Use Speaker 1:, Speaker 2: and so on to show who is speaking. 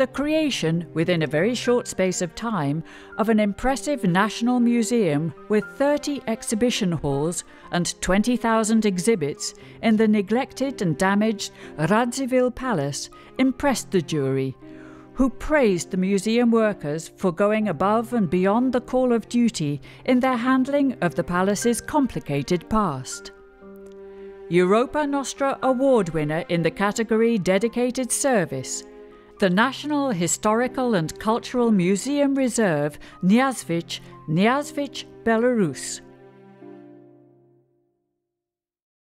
Speaker 1: the creation, within a very short space of time, of an impressive national museum with 30 exhibition halls and 20,000 exhibits in the neglected and damaged Radziwill Palace impressed the jury, who praised the museum workers for going above and beyond the call of duty in their handling of the palace's complicated past. Europa Nostra Award winner in the category Dedicated Service the National Historical and Cultural Museum Reserve, Niasvizh, Niasvizh, Belarus.